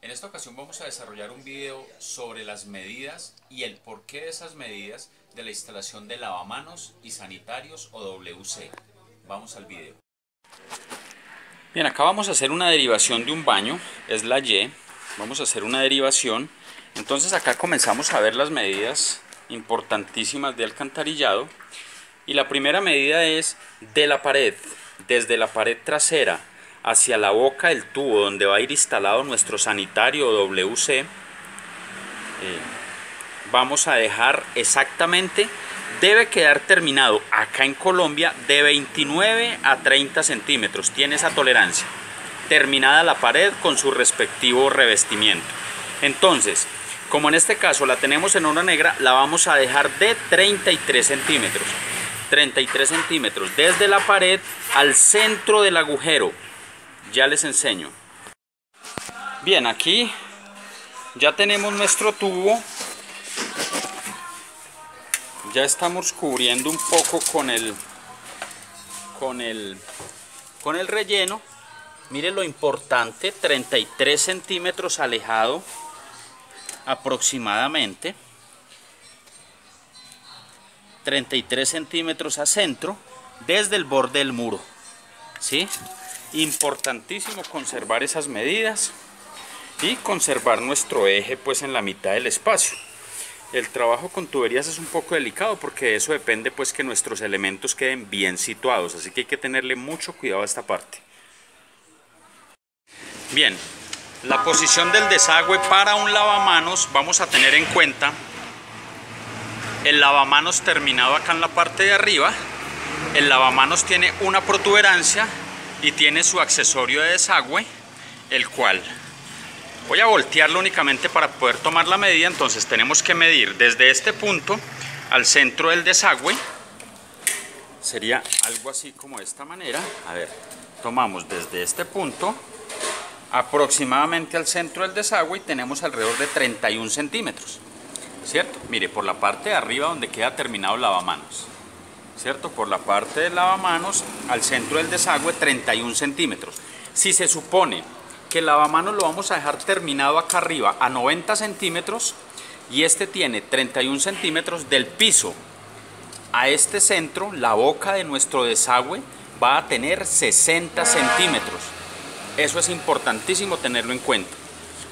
en esta ocasión vamos a desarrollar un video sobre las medidas y el porqué de esas medidas de la instalación de lavamanos y sanitarios o WC. Vamos al video. Bien, acá vamos a hacer una derivación de un baño, es la Y, vamos a hacer una derivación, entonces acá comenzamos a ver las medidas importantísimas de alcantarillado y la primera medida es de la pared, desde la pared trasera hacia la boca del tubo donde va a ir instalado nuestro sanitario WC, eh, vamos a dejar exactamente, debe quedar terminado acá en Colombia de 29 a 30 centímetros, tiene esa tolerancia, terminada la pared con su respectivo revestimiento. Entonces, como en este caso la tenemos en una negra, la vamos a dejar de 33 centímetros. 33 centímetros desde la pared al centro del agujero ya les enseño. Bien aquí ya tenemos nuestro tubo. Ya estamos cubriendo un poco con el con el con el relleno. Mire lo importante 33 centímetros alejado aproximadamente. 33 centímetros a centro desde el borde del muro ¿sí? Importantísimo conservar esas medidas y conservar nuestro eje pues en la mitad del espacio. El trabajo con tuberías es un poco delicado porque de eso depende pues que nuestros elementos queden bien situados así que hay que tenerle mucho cuidado a esta parte. Bien la posición del desagüe para un lavamanos vamos a tener en cuenta el lavamanos terminado acá en la parte de arriba. El lavamanos tiene una protuberancia y tiene su accesorio de desagüe, el cual voy a voltearlo únicamente para poder tomar la medida, entonces tenemos que medir desde este punto al centro del desagüe, sería algo así como de esta manera, a ver, tomamos desde este punto aproximadamente al centro del desagüe y tenemos alrededor de 31 centímetros, ¿cierto? Mire, por la parte de arriba donde queda terminado lavamanos, ¿cierto? Por la parte del lavamanos al centro del desagüe 31 centímetros. Si se supone que el lavamanos lo vamos a dejar terminado acá arriba a 90 centímetros y este tiene 31 centímetros del piso a este centro, la boca de nuestro desagüe va a tener 60 centímetros. Eso es importantísimo tenerlo en cuenta.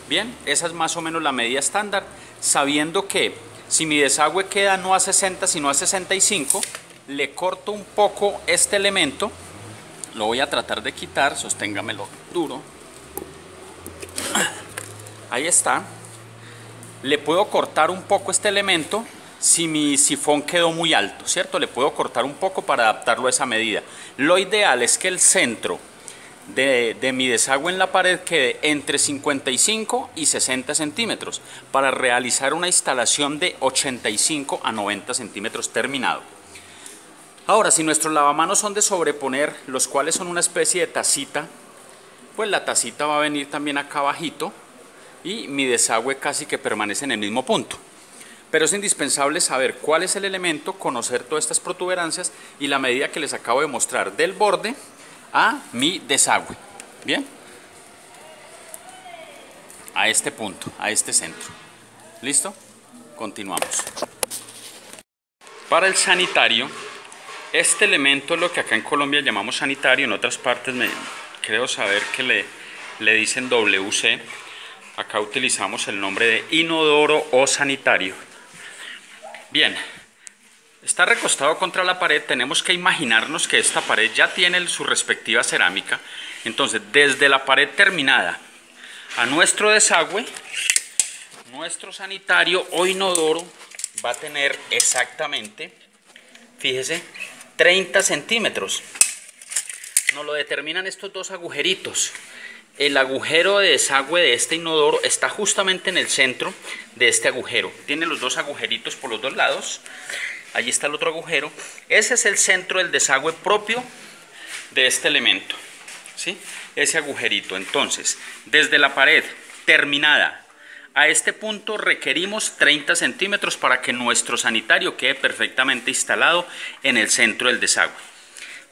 Bien, esa es más o menos la medida estándar, sabiendo que si mi desagüe queda no a 60 sino a 65, le corto un poco este elemento, lo voy a tratar de quitar, sosténgamelo duro, ahí está, le puedo cortar un poco este elemento si mi sifón quedó muy alto, ¿cierto? Le puedo cortar un poco para adaptarlo a esa medida. Lo ideal es que el centro de, de, mi desagüe en la pared quede entre 55 y 60 centímetros para realizar una instalación de 85 a 90 centímetros terminado. Ahora, si nuestros lavamanos son de sobreponer, los cuales son una especie de tacita, pues la tacita va a venir también acá abajito y mi desagüe casi que permanece en el mismo punto. Pero es indispensable saber cuál es el elemento, conocer todas estas protuberancias y la medida que les acabo de mostrar del borde a mi desagüe. ¿Bien? A este punto, a este centro. ¿Listo? Continuamos. Para el sanitario, este elemento, lo que acá en Colombia llamamos sanitario, en otras partes me, creo saber que le, le dicen WC. Acá utilizamos el nombre de inodoro o sanitario. Bien, está recostado contra la pared. Tenemos que imaginarnos que esta pared ya tiene su respectiva cerámica. Entonces, desde la pared terminada a nuestro desagüe, nuestro sanitario o inodoro va a tener exactamente, fíjese, 30 centímetros. Nos lo determinan estos dos agujeritos. El agujero de desagüe de este inodoro está justamente en el centro de este agujero. Tiene los dos agujeritos por los dos lados. Allí está el otro agujero. Ese es el centro del desagüe propio de este elemento. ¿sí? Ese agujerito. Entonces, desde la pared terminada a este punto requerimos 30 centímetros para que nuestro sanitario quede perfectamente instalado en el centro del desagüe.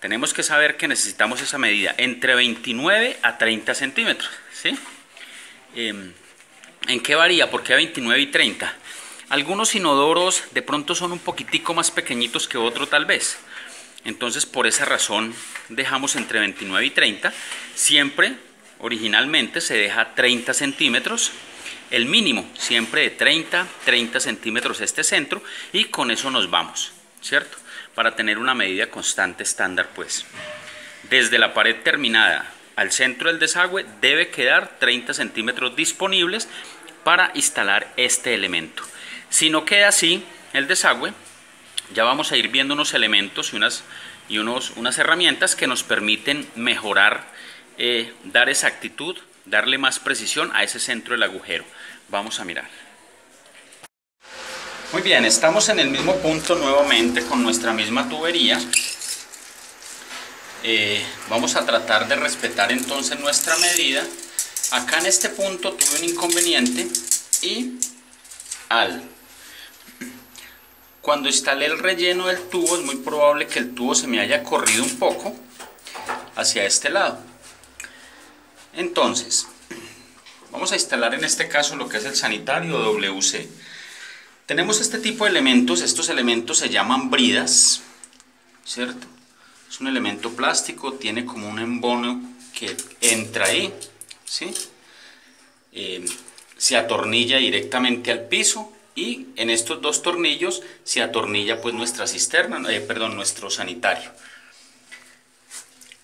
Tenemos que saber que necesitamos esa medida entre 29 a 30 centímetros. ¿sí? Em, ¿En qué varía? ¿Por qué 29 y 30? Algunos inodoros de pronto son un poquitico más pequeñitos que otro tal vez. Entonces por esa razón dejamos entre 29 y 30. Siempre, originalmente, se deja 30 centímetros. El mínimo, siempre de 30, 30 centímetros este centro. Y con eso nos vamos, ¿cierto? Para tener una medida constante estándar pues. Desde la pared terminada al centro del desagüe debe quedar 30 centímetros disponibles para instalar este elemento. Si no queda así el desagüe, ya vamos a ir viendo unos elementos y unas, y unos, unas herramientas que nos permiten mejorar, eh, dar exactitud, darle más precisión a ese centro del agujero. Vamos a mirar. Muy bien, estamos en el mismo punto nuevamente con nuestra misma tubería. Eh, vamos a tratar de respetar entonces nuestra medida. Acá en este punto tuve un inconveniente y al cuando instalé el relleno del tubo es muy probable que el tubo se me haya corrido un poco hacia este lado. Entonces, vamos a instalar en este caso lo que es el sanitario WC. Tenemos este tipo de elementos, estos elementos se llaman bridas, ¿cierto? Es un elemento plástico, tiene como un embono que entra ahí, ¿sí? Eh, se atornilla directamente al piso y en estos dos tornillos se atornilla pues nuestra cisterna, eh, perdón, nuestro sanitario.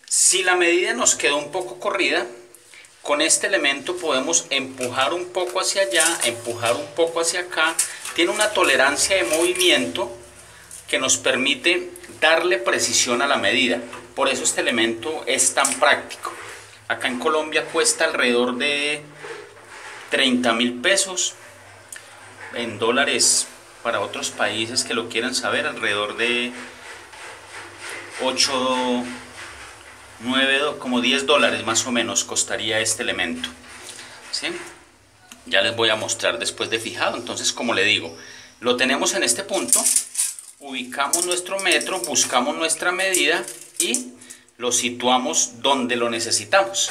Si la medida nos quedó un poco corrida, con este elemento podemos empujar un poco hacia allá, empujar un poco hacia acá. Tiene una tolerancia de movimiento que nos permite darle precisión a la medida. Por eso este elemento es tan práctico. Acá en Colombia cuesta alrededor de 30 mil pesos en dólares para otros países que lo quieran saber, alrededor de 8, 9, como 10 dólares más o menos costaría este elemento. ¿sí? Ya les voy a mostrar después de fijado. Entonces, como le digo, lo tenemos en este punto, ubicamos nuestro metro, buscamos nuestra medida y lo situamos donde lo necesitamos,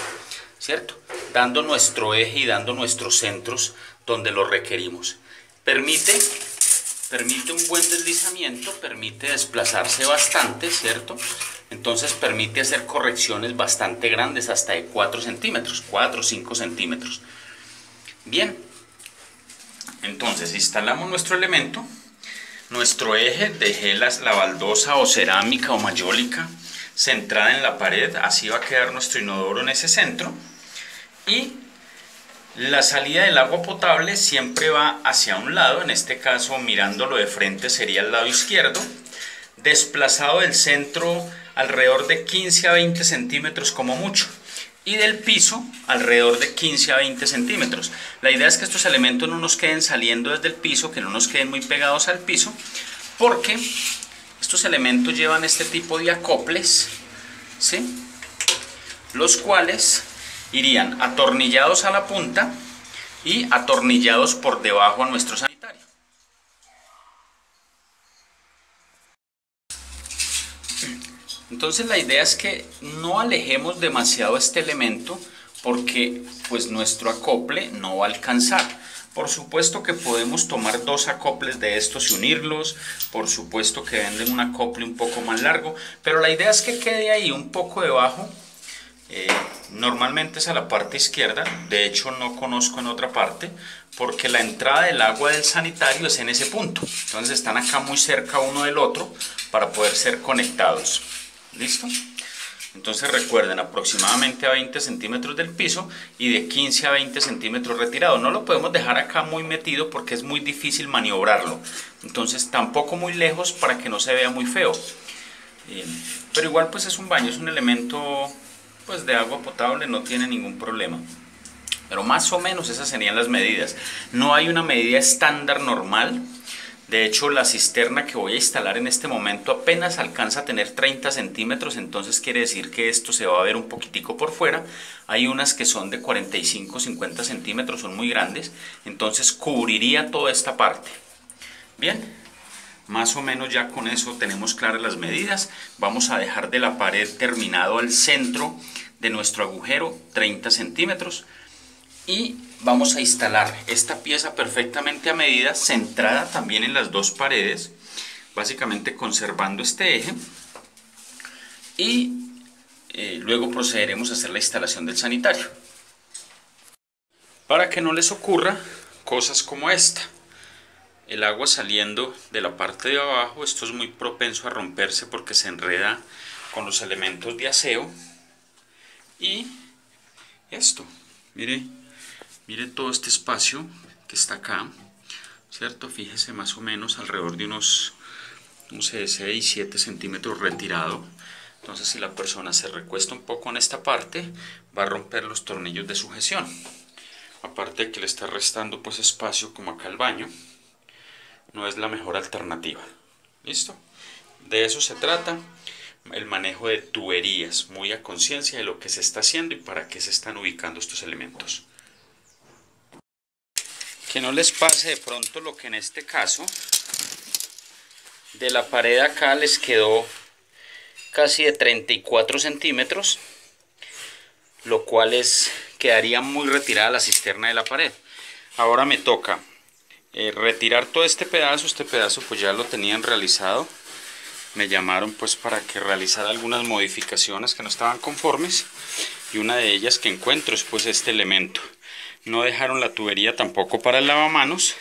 ¿cierto? Dando nuestro eje y dando nuestros centros donde lo requerimos. Permite, permite un buen deslizamiento, permite desplazarse bastante, ¿cierto? Entonces permite hacer correcciones bastante grandes, hasta de 4 centímetros, 4 o 5 centímetros. Bien, entonces instalamos nuestro elemento, nuestro eje, dejé la baldosa o cerámica o mayólica centrada en la pared, así va a quedar nuestro inodoro en ese centro. Y la salida del agua potable siempre va hacia un lado, en este caso mirándolo de frente sería el lado izquierdo, desplazado del centro alrededor de 15 a 20 centímetros como mucho y del piso alrededor de 15 a 20 centímetros. La idea es que estos elementos no nos queden saliendo desde el piso, que no nos queden muy pegados al piso, porque estos elementos llevan este tipo de acoples, ¿sí? los cuales irían atornillados a la punta y atornillados por debajo a nuestro sanitario. Entonces la idea es que no alejemos demasiado este elemento porque pues nuestro acople no va a alcanzar. Por supuesto que podemos tomar dos acoples de estos y unirlos, por supuesto que venden un acople un poco más largo, pero la idea es que quede ahí un poco debajo eh, normalmente es a la parte izquierda, de hecho no conozco en otra parte, porque la entrada del agua del sanitario es en ese punto. Entonces están acá muy cerca uno del otro para poder ser conectados. ¿Listo? Entonces recuerden, aproximadamente a 20 centímetros del piso y de 15 a 20 centímetros retirado. No lo podemos dejar acá muy metido porque es muy difícil maniobrarlo. Entonces tampoco muy lejos para que no se vea muy feo. Eh, pero igual pues es un baño, es un elemento pues de agua potable no tiene ningún problema. Pero más o menos esas serían las medidas. No hay una medida estándar normal. De hecho, la cisterna que voy a instalar en este momento apenas alcanza a tener 30 centímetros, entonces quiere decir que esto se va a ver un poquitico por fuera. Hay unas que son de 45, 50 centímetros, son muy grandes, entonces cubriría toda esta parte. Bien, más o menos ya con eso tenemos claras las medidas. Vamos a dejar de la pared terminado al centro de nuestro agujero 30 centímetros. y vamos a instalar esta pieza perfectamente a medida, centrada también en las dos paredes, básicamente conservando este eje y eh, luego procederemos a hacer la instalación del sanitario. Para que no les ocurra cosas como esta. El agua saliendo de la parte de abajo, esto es muy propenso a romperse porque se enreda con los elementos de aseo. Y esto, mire, mire todo este espacio que está acá, ¿cierto? Fíjese más o menos alrededor de unos, no sé, 6, 7 centímetros retirado. Entonces si la persona se recuesta un poco en esta parte, va a romper los tornillos de sujeción. Aparte de que le está restando pues espacio como acá el baño, no es la mejor alternativa. ¿Listo? De eso se trata el manejo de tuberías, muy a conciencia de lo que se está haciendo y para qué se están ubicando estos elementos. Que no les pase de pronto lo que en este caso, de la pared acá les quedó casi de 34 centímetros, lo cual es, quedaría muy retirada la cisterna de la pared. Ahora me toca eh, retirar todo este pedazo, este pedazo pues ya lo tenían realizado, me llamaron pues para que realizara algunas modificaciones que no estaban conformes y una de ellas que encuentro es pues este elemento. No dejaron la tubería tampoco para el lavamanos,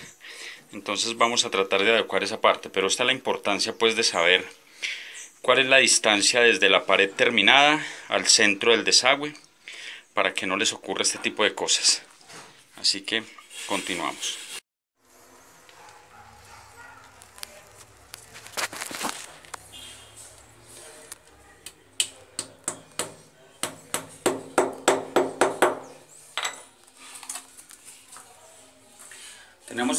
entonces vamos a tratar de adecuar esa parte, pero esta es la importancia pues de saber cuál es la distancia desde la pared terminada al centro del desagüe para que no les ocurra este tipo de cosas. Así que continuamos.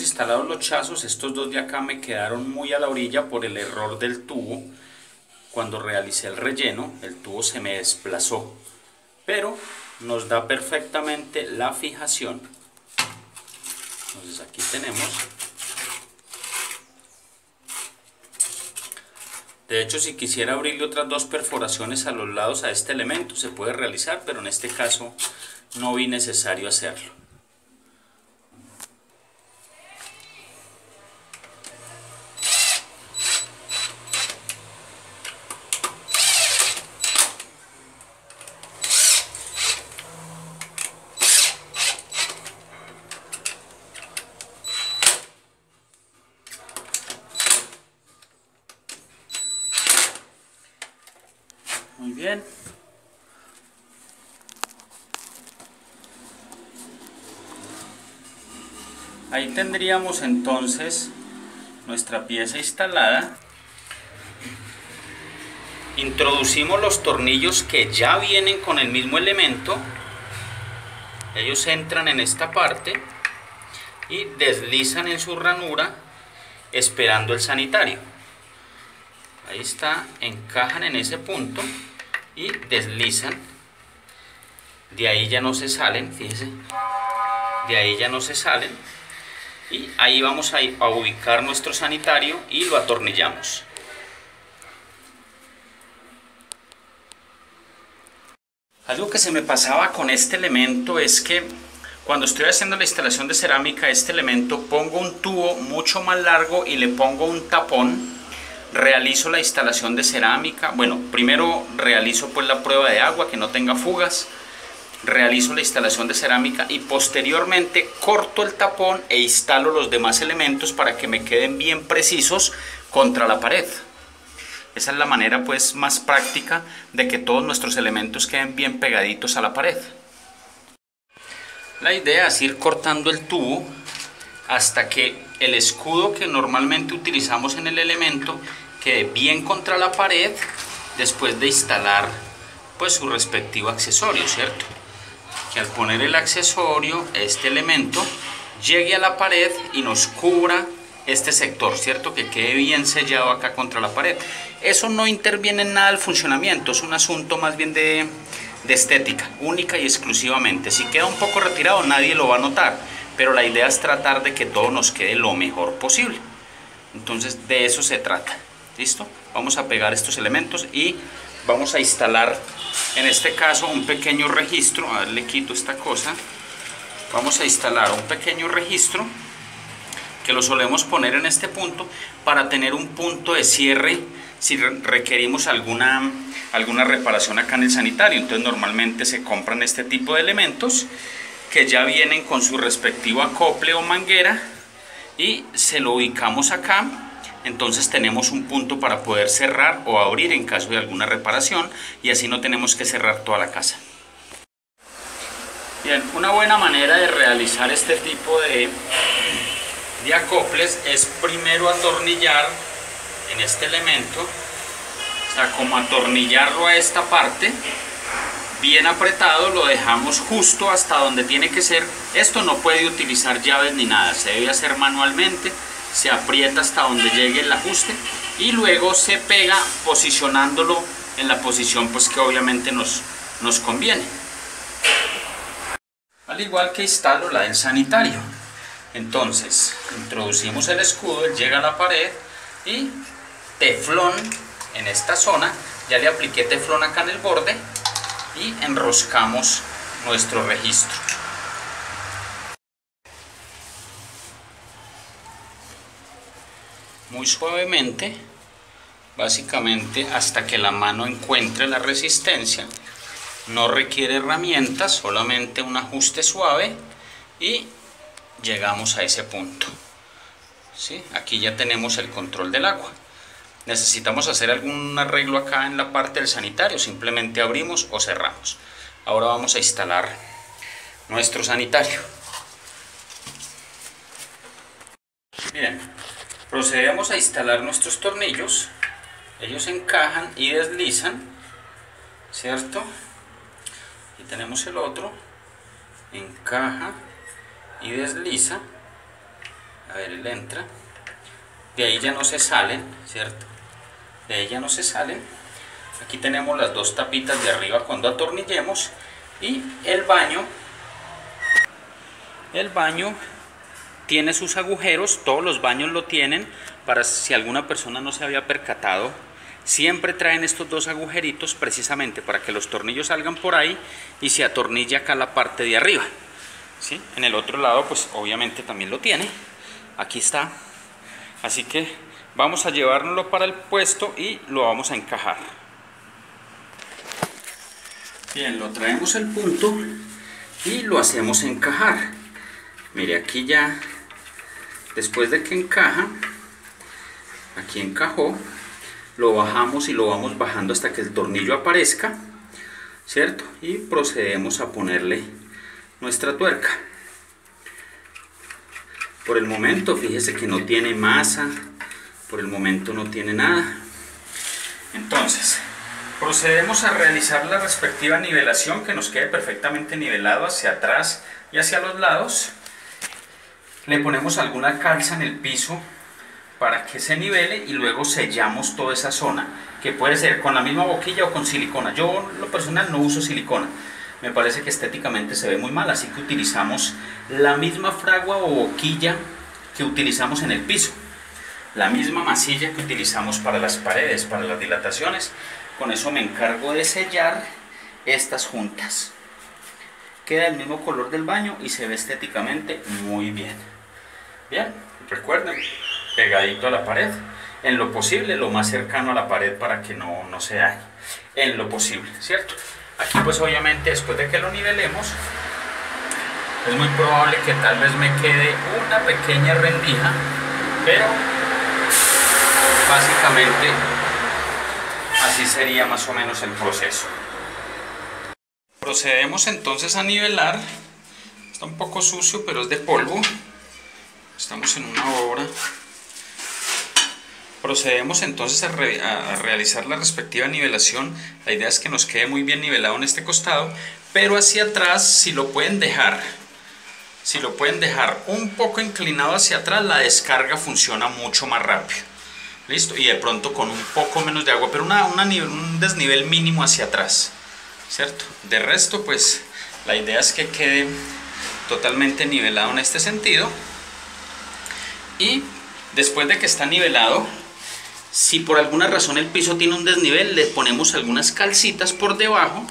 Instalados los chazos, estos dos de acá me quedaron muy a la orilla por el error del tubo. Cuando realicé el relleno, el tubo se me desplazó, pero nos da perfectamente la fijación. Entonces aquí tenemos. De hecho, si quisiera abrirle otras dos perforaciones a los lados a este elemento, se puede realizar, pero en este caso no vi necesario hacerlo. Muy bien. Ahí tendríamos entonces nuestra pieza instalada. Introducimos los tornillos que ya vienen con el mismo elemento. Ellos entran en esta parte y deslizan en su ranura esperando el sanitario. Ahí está, encajan en ese punto y deslizan. De ahí ya no se salen, fíjense. De ahí ya no se salen. Y ahí vamos a, ubicar nuestro sanitario y lo atornillamos. Algo que se me pasaba con este elemento es que cuando estoy haciendo la instalación de cerámica, este elemento pongo un tubo mucho más largo y le pongo un tapón realizo la instalación de cerámica. Bueno, primero realizo pues la prueba de agua que no tenga fugas. Realizo la instalación de cerámica y posteriormente corto el tapón e instalo los demás elementos para que me queden bien precisos contra la pared. Esa es la manera pues más práctica de que todos nuestros elementos queden bien pegaditos a la pared. La idea es ir cortando el tubo hasta que el escudo que normalmente utilizamos en el elemento quede bien contra la pared después de instalar pues su respectivo accesorio, ¿cierto? Que al poner el accesorio, este elemento, llegue a la pared y nos cubra este sector, ¿cierto? Que quede bien sellado acá contra la pared. Eso no interviene en nada el funcionamiento, es un asunto más bien de, de estética, única y exclusivamente. Si queda un poco retirado nadie lo va a notar pero la idea es tratar de que todo nos quede lo mejor posible. Entonces de eso se trata. ¿Listo? Vamos a pegar estos elementos y vamos a instalar en este caso un pequeño registro. A ver, le quito esta cosa. vamos a instalar un pequeño registro que lo solemos poner en este punto para tener un punto de cierre si requerimos alguna, alguna reparación acá en el sanitario. Entonces normalmente se compran este tipo de elementos que ya vienen con su respectivo acople o manguera y se lo ubicamos acá entonces tenemos un punto para poder cerrar o abrir en caso de alguna reparación y así no tenemos que cerrar toda la casa. Bien, una buena manera de realizar este tipo de, de acoples es primero atornillar en este elemento, o sea, como atornillarlo a esta parte, bien apretado, lo dejamos justo hasta donde tiene que ser. Esto no puede utilizar llaves ni nada, se debe hacer manualmente se aprieta hasta donde llegue el ajuste y luego se pega posicionándolo en la posición pues que obviamente nos, nos conviene. Al igual que instalo la del sanitario. Entonces, introducimos el escudo, llega a la pared y teflón en esta zona, ya le apliqué teflón acá en el borde y enroscamos nuestro registro. Muy suavemente, básicamente hasta que la mano encuentre la resistencia. No requiere herramientas, solamente un ajuste suave y llegamos a ese punto. ¿Sí? Aquí ya tenemos el control del agua. Necesitamos hacer algún arreglo acá en la parte del sanitario, simplemente abrimos o cerramos. Ahora vamos a instalar nuestro sanitario. Miren, procedemos a instalar nuestros tornillos. Ellos encajan y deslizan cierto y tenemos el otro. Encaja y desliza. A ver él entra. De ahí ya no se salen cierto de ahí ya no se salen. Aquí tenemos las dos tapitas de arriba cuando atornillemos. Y el baño. El baño tiene sus agujeros, todos los baños lo tienen, para si alguna persona no se había percatado, siempre traen estos dos agujeritos precisamente para que los tornillos salgan por ahí y se atornille acá la parte de arriba. ¿sí? En el otro lado pues obviamente también lo tiene, aquí está, así que vamos a llevárnoslo para el puesto y lo vamos a encajar. Bien, lo traemos el punto y lo hacemos encajar. Mire, aquí ya Después de que encaja, aquí encajó, lo bajamos y lo vamos bajando hasta que el tornillo aparezca, ¿cierto? Y procedemos a ponerle nuestra tuerca. Por el momento, fíjese que no tiene masa, por el momento no tiene nada. Entonces, procedemos a realizar la respectiva nivelación que nos quede perfectamente nivelado hacia atrás y hacia los lados le ponemos alguna calza en el piso para que se nivele y luego sellamos toda esa zona, que puede ser con la misma boquilla o con silicona. Yo, lo personal, no uso silicona. Me parece que estéticamente se ve muy mal, así que utilizamos la misma fragua o boquilla que utilizamos en el piso. La misma masilla que utilizamos para las paredes, para las dilataciones. Con eso me encargo de sellar estas juntas. Queda el mismo color del baño y se ve estéticamente muy bien. Bien, recuerden, pegadito a la pared, en lo posible, lo más cercano a la pared para que no, no se dañe, en lo posible, ¿cierto? Aquí pues obviamente después de que lo nivelemos, es muy probable que tal vez me quede una pequeña rendija, pero básicamente así sería más o menos el proceso. Procedemos entonces a nivelar, está un poco sucio pero es de polvo, estamos en una obra. Procedemos entonces a, realizar la respectiva nivelación. La idea es que nos quede muy bien nivelado en este costado pero hacia atrás si lo pueden dejar si lo pueden dejar un poco inclinado hacia atrás la descarga funciona mucho más rápido. Listo y de pronto con un poco menos de agua pero una, un desnivel mínimo hacia atrás cierto de resto pues la idea es que quede totalmente nivelado en este sentido y después de que está nivelado, si por alguna razón el piso tiene un desnivel, le ponemos algunas calcitas por debajo,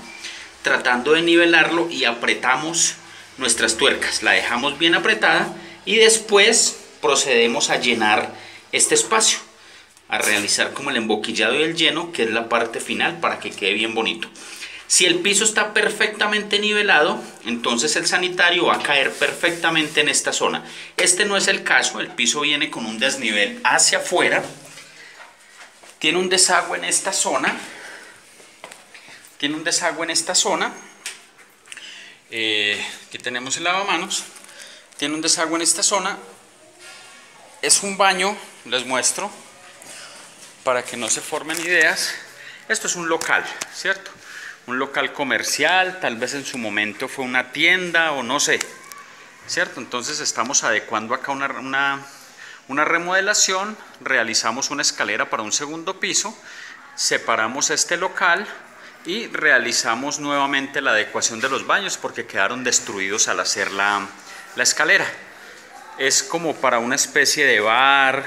tratando de nivelarlo y apretamos nuestras tuercas. La dejamos bien apretada y después procedemos a llenar este espacio, a realizar como el emboquillado y el lleno, que es la parte final para que quede bien bonito. Si el piso está perfectamente nivelado, entonces el sanitario va a caer perfectamente en esta zona. Este no es el caso, el piso viene con un desnivel hacia afuera. Tiene un desagüe en esta zona. Tiene un desagüe en esta zona. Eh, aquí tenemos el lavamanos. Tiene un desagüe en esta zona. Es un baño, les muestro, para que no se formen ideas. Esto es un local, ¿cierto? Un local comercial, tal vez en su momento fue una tienda o no sé, ¿cierto? Entonces estamos adecuando acá una, una, remodelación, realizamos una escalera para un segundo piso, separamos este local y realizamos nuevamente la adecuación de los baños porque quedaron destruidos al hacer la, la escalera. Es como para una especie de bar,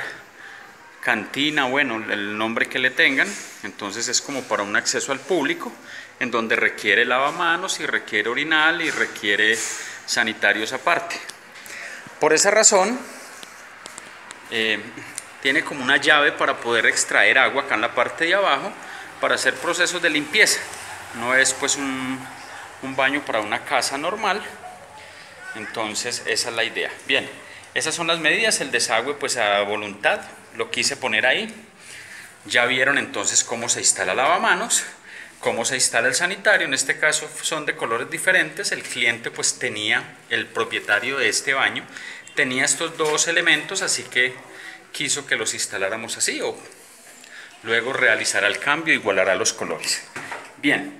cantina, bueno, el nombre que le tengan, entonces es como para un acceso al público en donde requiere lavamanos y requiere orinal y requiere sanitarios aparte. Por esa razón, eh, tiene como una llave para poder extraer agua acá en la parte de abajo para hacer procesos de limpieza. No es pues un, un baño para una casa normal, entonces esa es la idea. Bien, esas son las medidas, el desagüe pues a voluntad, lo quise poner ahí. Ya vieron entonces cómo se instala lavamanos cómo se instala el sanitario, en este caso son de colores diferentes, el cliente pues tenía, el propietario de este baño, tenía estos dos elementos, así que quiso que los instaláramos así o luego realizará el cambio, igualará los colores. Bien,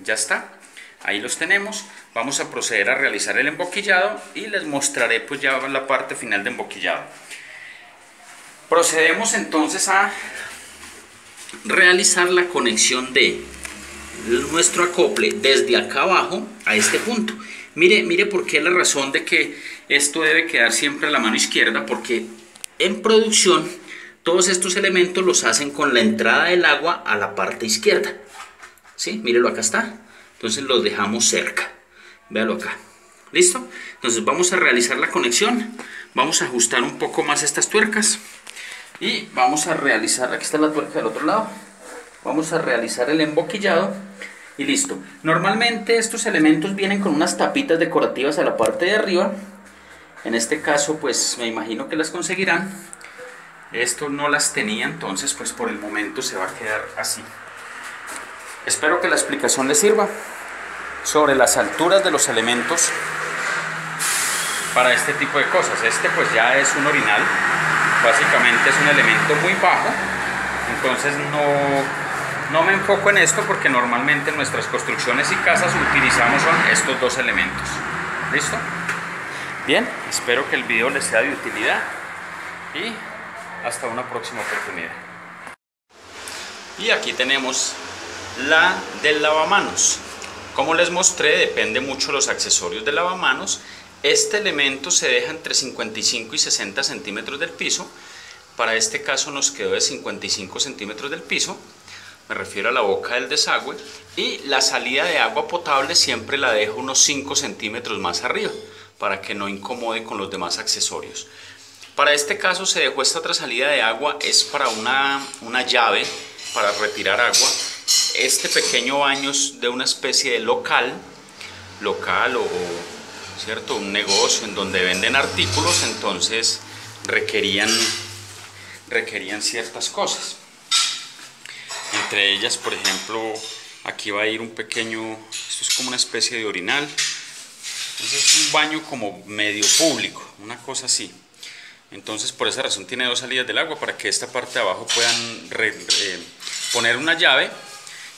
ya está, ahí los tenemos, vamos a proceder a realizar el emboquillado y les mostraré pues ya la parte final de emboquillado. Procedemos entonces a realizar la conexión de nuestro acople desde acá abajo a este punto. Mire, mire por qué la razón de que esto debe quedar siempre a la mano izquierda, porque en producción todos estos elementos los hacen con la entrada del agua a la parte izquierda. ¿Sí? Mírelo, acá está. Entonces los dejamos cerca. Véalo acá. ¿Listo? Entonces vamos a realizar la conexión. Vamos a ajustar un poco más estas tuercas y vamos a realizar, aquí está la tuerca del otro lado, vamos a realizar el emboquillado y listo. Normalmente estos elementos vienen con unas tapitas decorativas a la parte de arriba, en este caso pues me imagino que las conseguirán. Esto no las tenía, entonces pues por el momento se va a quedar así. Espero que la explicación les sirva sobre las alturas de los elementos para este tipo de cosas. Este pues ya es un orinal básicamente es un elemento muy bajo, entonces no, no me enfoco en esto porque normalmente en nuestras construcciones y casas utilizamos estos dos elementos. ¿Listo? Bien, espero que el video les sea de utilidad y hasta una próxima oportunidad. Y aquí tenemos la del lavamanos. Como les mostré, depende mucho los accesorios del lavamanos este elemento se deja entre 55 y 60 centímetros del piso. Para este caso nos quedó de 55 centímetros del piso. Me refiero a la boca del desagüe. Y la salida de agua potable siempre la dejo unos 5 centímetros más arriba para que no incomode con los demás accesorios. Para este caso se dejó esta otra salida de agua, es para una, una llave para retirar agua. Este pequeño baño es de una especie de local, local o ¿cierto? Un negocio en donde venden artículos, entonces requerían, requerían ciertas cosas. Entre ellas, por ejemplo, aquí va a ir un pequeño, esto es como una especie de orinal. es un baño como medio público, una cosa así. Entonces, por esa razón tiene dos salidas del agua para que esta parte de abajo puedan poner una llave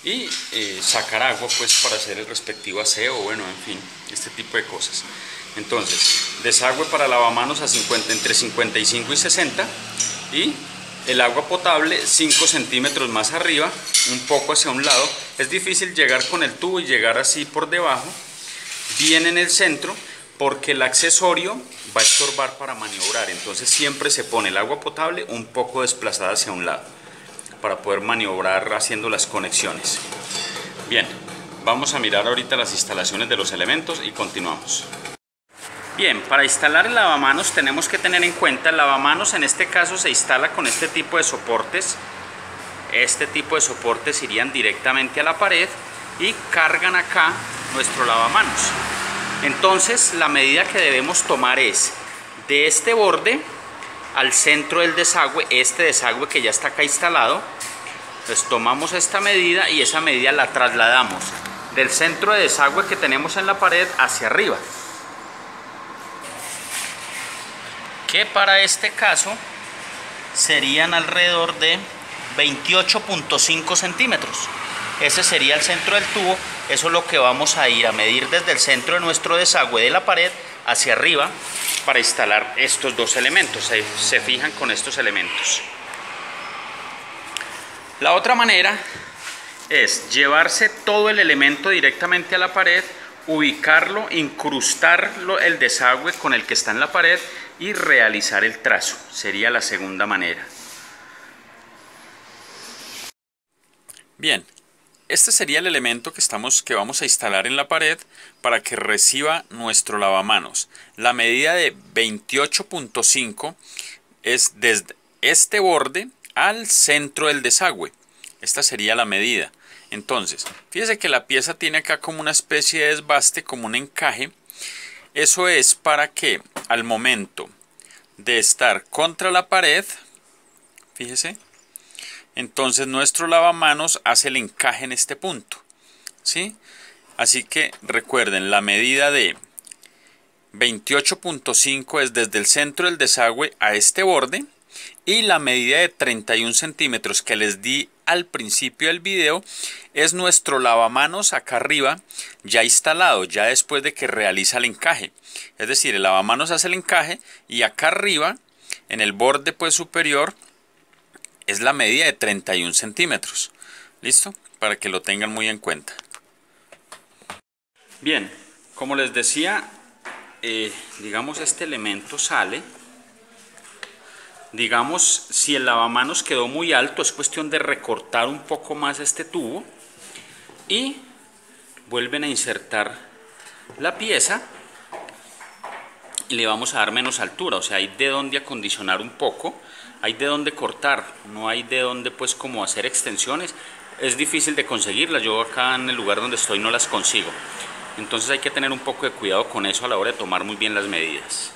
y eh, sacar agua pues para hacer el respectivo aseo, bueno, en fin, este tipo de cosas. Entonces, desagüe para lavamanos a 50, entre 55 y 60 y el agua potable 5 centímetros más arriba, un poco hacia un lado. Es difícil llegar con el tubo y llegar así por debajo, bien en el centro, porque el accesorio va a estorbar para maniobrar. Entonces siempre se pone el agua potable un poco desplazada hacia un lado para poder maniobrar haciendo las conexiones. Bien, Vamos a mirar ahorita las instalaciones de los elementos y continuamos. Bien, para instalar el lavamanos tenemos que tener en cuenta el lavamanos en este caso se instala con este tipo de soportes. Este tipo de soportes irían directamente a la pared y cargan acá nuestro lavamanos. Entonces la medida que debemos tomar es de este borde al centro del desagüe, este desagüe que ya está acá instalado, pues tomamos esta medida y esa medida la trasladamos del centro de desagüe que tenemos en la pared hacia arriba. Que para este caso serían alrededor de 28.5 centímetros. Ese sería el centro del tubo. Eso es lo que vamos a ir a medir desde el centro de nuestro desagüe de la pared hacia arriba para instalar estos dos elementos. Se, se fijan con estos elementos. La otra manera es llevarse todo el elemento directamente a la pared, ubicarlo, incrustarlo el desagüe con el que está en la pared y realizar el trazo. Sería la segunda manera. Bien, este sería el elemento que, estamos, que vamos a instalar en la pared para que reciba nuestro lavamanos. La medida de 28.5 es desde este borde al centro del desagüe. Esta sería la medida. Entonces, fíjese que la pieza tiene acá como una especie de desbaste, como un encaje. Eso es para que al momento de estar contra la pared, fíjese, entonces nuestro lavamanos hace el encaje en este punto. ¿sí? Así que recuerden, la medida de 28.5 es desde el centro del desagüe a este borde y la medida de 31 centímetros que les di al principio del video es nuestro lavamanos acá arriba ya instalado, ya después de que realiza el encaje. Es decir, el lavamanos hace el encaje y acá arriba, en el borde pues superior, es la medida de 31 centímetros. ¿Listo? Para que lo tengan muy en cuenta. Bien, como les decía, eh, digamos este elemento sale digamos, si el lavamanos quedó muy alto, es cuestión de recortar un poco más este tubo y vuelven a insertar la pieza y le vamos a dar menos altura, o sea, hay de dónde acondicionar un poco, hay de dónde cortar, no hay de dónde pues como hacer extensiones, es difícil de conseguirlas, yo acá en el lugar donde estoy no las consigo, entonces hay que tener un poco de cuidado con eso a la hora de tomar muy bien las medidas.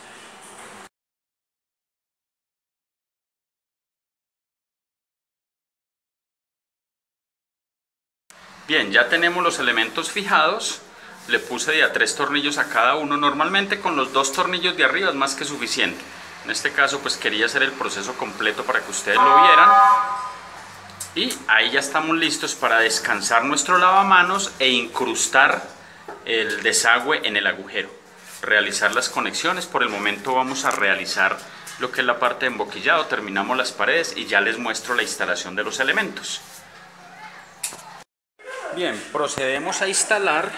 Bien, ya tenemos los elementos fijados. Le puse de a tres tornillos a cada uno. Normalmente con los dos tornillos de arriba es más que suficiente. En este caso pues quería hacer el proceso completo para que ustedes lo vieran. Y ahí ya estamos listos para descansar nuestro lavamanos e incrustar el desagüe en el agujero. Realizar las conexiones. Por el momento vamos a realizar lo que es la parte de emboquillado. Terminamos las paredes y ya les muestro la instalación de los elementos. Bien, procedemos a instalar.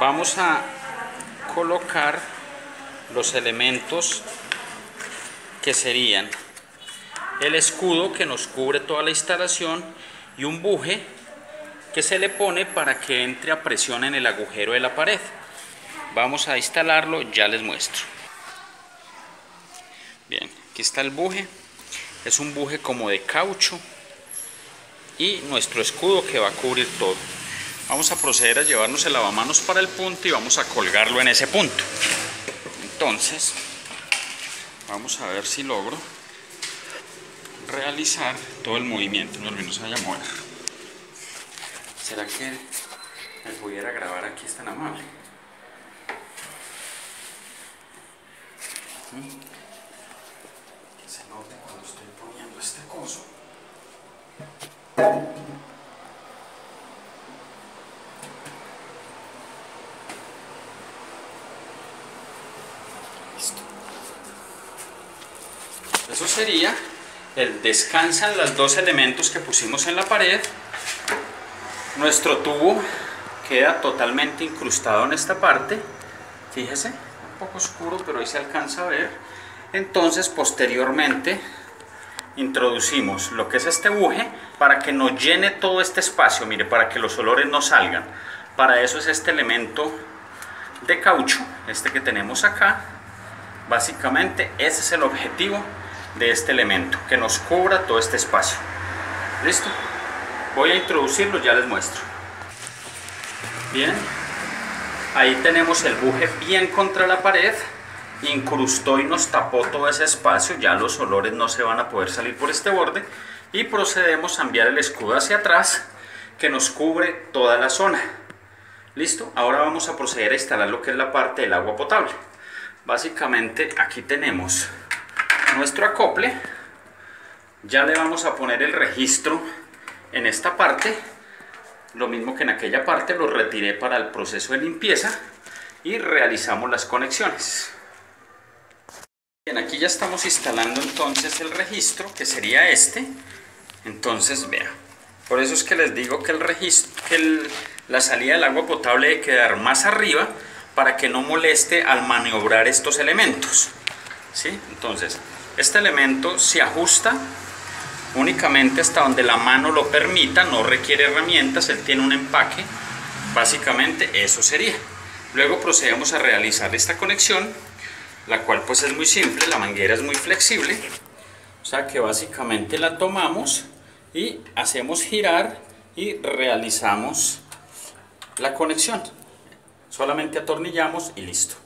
Vamos a colocar los elementos que serían el escudo que nos cubre toda la instalación y un buje que se le pone para que entre a presión en el agujero de la pared. Vamos a instalarlo, ya les muestro. Bien, aquí está el buje. Es un buje como de caucho y nuestro escudo que va a cubrir todo. Vamos a proceder a llevarnos el lavamanos para el punto y vamos a colgarlo en ese punto. Entonces, vamos a ver si logro realizar todo el movimiento. No, no se vaya a mover. ¿Será que me pudiera grabar aquí? Es tan amable. Que se note cuando estoy poniendo este coso. Eso sería el descansan los dos elementos que pusimos en la pared. Nuestro tubo queda totalmente incrustado en esta parte. Fíjese, un poco oscuro, pero ahí se alcanza a ver. Entonces, posteriormente, introducimos lo que es este buje para que nos llene todo este espacio, mire, para que los olores no salgan. Para eso es este elemento de caucho, este que tenemos acá. Básicamente ese es el objetivo de este elemento, que nos cubra todo este espacio. ¿Listo? Voy a introducirlo, ya les muestro. Bien, ahí tenemos el buje bien contra la pared incrustó y nos tapó todo ese espacio, ya los olores no se van a poder salir por este borde y procedemos a enviar el escudo hacia atrás que nos cubre toda la zona. Listo, ahora vamos a proceder a instalar lo que es la parte del agua potable. Básicamente aquí tenemos nuestro acople, ya le vamos a poner el registro en esta parte, lo mismo que en aquella parte lo retiré para el proceso de limpieza y realizamos las conexiones. Bien, aquí ya estamos instalando entonces el registro, que sería este. Entonces, vea, por eso es que les digo que, el registro, que la salida del agua potable debe quedar más arriba para que no moleste al maniobrar estos elementos. ¿Sí? Entonces, este elemento se ajusta únicamente hasta donde la mano lo permita, no requiere herramientas, él tiene un empaque, básicamente eso sería. Luego procedemos a realizar esta conexión la cual pues es muy simple, la manguera es muy flexible, o sea que básicamente la tomamos y hacemos girar y realizamos la conexión. Solamente atornillamos y listo.